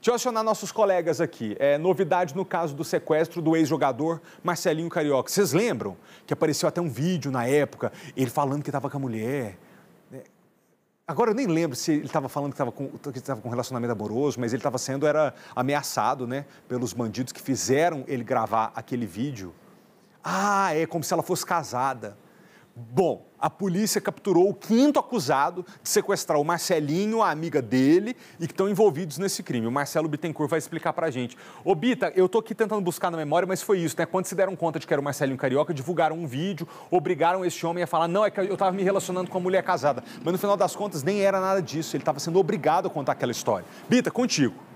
Deixa eu acionar nossos colegas aqui. É novidade no caso do sequestro do ex-jogador Marcelinho Carioca. Vocês lembram que apareceu até um vídeo na época, ele falando que estava com a mulher? É, agora eu nem lembro se ele estava falando que estava com, que com um relacionamento amoroso, mas ele estava sendo era ameaçado, né, pelos bandidos que fizeram ele gravar aquele vídeo. Ah, é como se ela fosse casada. Bom, a polícia capturou o quinto acusado de sequestrar o Marcelinho, a amiga dele, e que estão envolvidos nesse crime. O Marcelo Bittencourt vai explicar pra gente. Ô, Bita, eu tô aqui tentando buscar na memória, mas foi isso, né? Quando se deram conta de que era o Marcelinho Carioca, divulgaram um vídeo, obrigaram esse homem a falar, não, é que eu estava me relacionando com uma mulher casada. Mas no final das contas, nem era nada disso. Ele estava sendo obrigado a contar aquela história. Bita, contigo.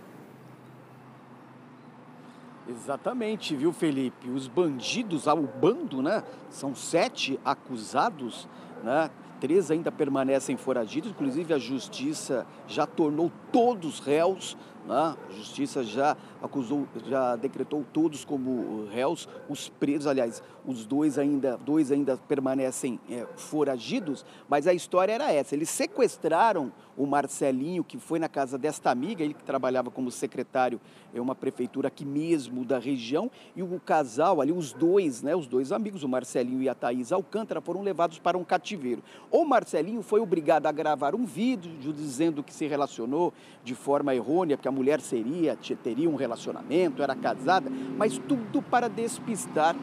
Exatamente, viu, Felipe? Os bandidos, ao bando, né? São sete acusados, né? Três ainda permanecem foragidos, inclusive a justiça já tornou todos réus né? A justiça já acusou, já decretou todos como réus, os presos, aliás, os dois ainda, dois ainda permanecem é, foragidos, mas a história era essa. Eles sequestraram o Marcelinho, que foi na casa desta amiga, ele que trabalhava como secretário em uma prefeitura aqui mesmo da região, e o casal ali, os dois, né, os dois amigos, o Marcelinho e a Thaís Alcântara, foram levados para um cativeiro. O Marcelinho foi obrigado a gravar um vídeo dizendo que se relacionou de forma errônea, porque a mulher seria, teria um relacionamento, era casada, mas tudo para despistar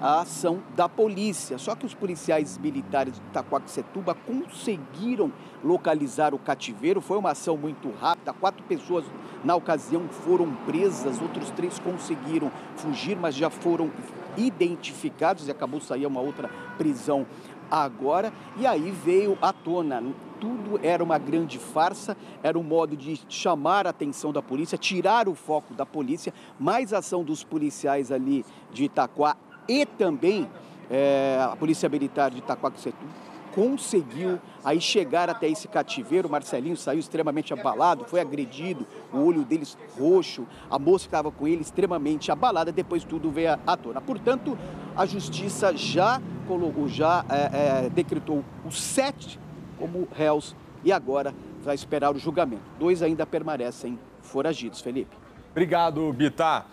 a ação da polícia. Só que os policiais militares de Itacoaxetuba conseguiram localizar o cativeiro. Foi uma ação muito rápida. Quatro pessoas na ocasião foram presas, outros três conseguiram fugir, mas já foram identificados e acabou sair uma outra prisão agora. E aí veio à tona tudo era uma grande farsa, era um modo de chamar a atenção da polícia, tirar o foco da polícia, mais ação dos policiais ali de Itaquá e também é, a Polícia Militar de Itaquaquecetuba conseguiu aí chegar até esse cativeiro. O Marcelinho saiu extremamente abalado, foi agredido, o olho deles roxo, a moça que estava com ele extremamente abalada, depois tudo veio à tona. Portanto, a justiça já colocou, já é, é, decretou os sete como réus e agora vai esperar o julgamento. Dois ainda permanecem foragidos, Felipe. Obrigado, Bitar.